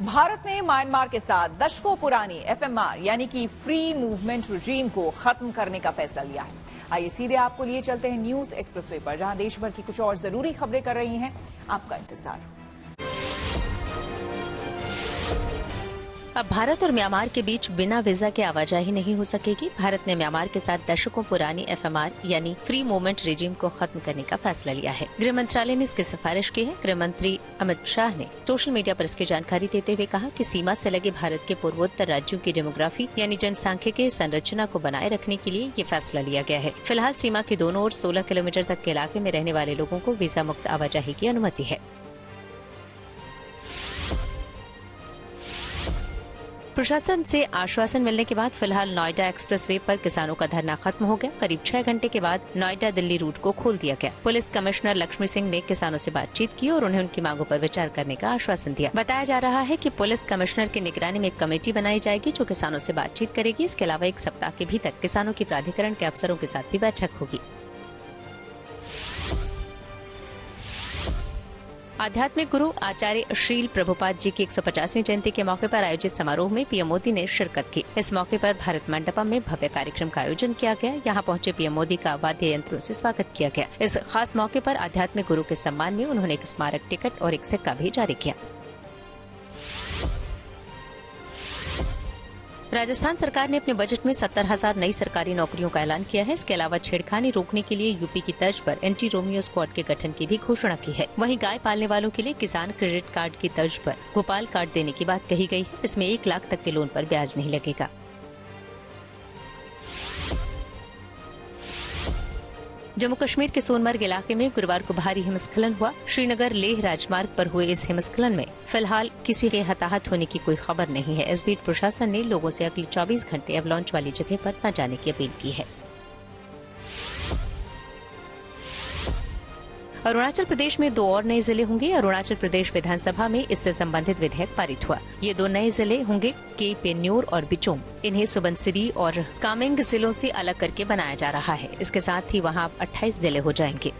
भारत ने म्यांमार के साथ दशकों पुरानी एफएमआर, यानी कि फ्री मूवमेंट रिजीम को खत्म करने का फैसला लिया है। आइए सीधे आपको लिए चलते हैं न्यूज़ एक्सप्रेसवे पर, जहाँ देश भर की कुछ और ज़रूरी खबरें कर रही हैं। आपका इंतज़ार। अब भारत और म्यांमार के बीच बिना वीज़ा के आवाजाही नहीं हो सकेगी। भारत ने म्यांमार के साथ दशकों पुरानी एफएमआर, यानी फ्री मूवमेंट रेजिम को खत्म करने का फैसला लिया है। गृह मंत्रालय ने इसकी सिफारिश की है। गृह मंत्री अमित शाह ने सोशल मीडिया पर इसकी जानकारी देते हुए कहा कि सीमा से लगे भारत के पूर्वोत्तर राज्यों की डेमोग्राफी, यानी जनसांख्यिकीय संरचना को बनाए रखने के लिए ये फैसला लिया गया है। फ़िलहाल सीमा के दोनों ओर 16 किलोमीटर तक के इलाके में रहने वाले लोगों को वीज़ा मुक्त आवाजाही की अनुमति है। प्रशासन से आश्वासन मिलने के बाद फ़िलहाल नोएडा एक्सप्रेस वे पर किसानों का धरना खत्म हो गया। करीब छह घंटे के बाद नोएडा दिल्ली रूट को खोल दिया गया। पुलिस कमिश्नर लक्ष्मी सिंह ने किसानों से बातचीत की और उन्हें उनकी मांगों पर विचार करने का आश्वासन दिया। बताया जा रहा है कि पुलिस कमिश्नर की निगरानी में एक कमेटी बनाई जाएगी जो किसानों से बातचीत करेगी। इसके अलावा एक सप्ताह के भीतर किसानों की प्राधिकरण के अफसरों के साथ भी बैठक होगी। आध्यात्मिक गुरु आचार्य श्रील प्रभुपाद जी की 150वीं जयंती के मौके पर आयोजित समारोह में पीएम मोदी ने शिरकत की। इस मौके पर भारत मंडपम में भव्य कार्यक्रम का आयोजन किया गया। यहाँ पहुँचे पीएम मोदी का वाद्य यंत्रों से स्वागत किया गया। इस खास मौके पर आध्यात्मिक गुरु के सम्मान में उन्होंने एक स्मारक टिकट और एक सिक्का भी जारी किया। राजस्थान सरकार ने अपने बजट में सत्तर हज़ार नई सरकारी नौकरियों का ऐलान किया है। इसके अलावा छेड़खानी रोकने के लिए यूपी की तर्ज पर एंटी रोमियो स्क्वाड के गठन की भी घोषणा की है। वहीं गाय पालने वालों के लिए किसान क्रेडिट कार्ड की तर्ज पर गोपाल कार्ड देने की बात कही गई है। इसमें एक लाख तक के लोन पर ब्याज नहीं लगेगा। जम्मू कश्मीर के सोनमर्ग इलाके में गुरुवार को भारी हिमस्खलन हुआ। श्रीनगर लेह राजमार्ग पर हुए इस हिमस्खलन में फ़िलहाल किसी के हताहत होने की कोई खबर नहीं है। इस बीच प्रशासन ने लोगों से अगले 24 घंटे अब लॉन्च वाली जगह पर न जाने की अपील की है। अरुणाचल प्रदेश में दो और नए ज़िले होंगे। अरुणाचल प्रदेश विधानसभा में इससे संबंधित विधेयक पारित हुआ। ये दो नए ज़िले होंगे, के पेन्योर और बिचोम। इन्हें सुबनसिरी और कामेंग जिलों से अलग करके बनाया जा रहा है। इसके साथ ही वहाँ अट्ठाईस 28 ज़िले हो जाएँगे।